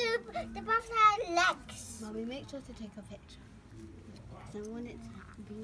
Oop, the, the butterfly legs. Mommy, make sure to take a picture. Because I want it to be.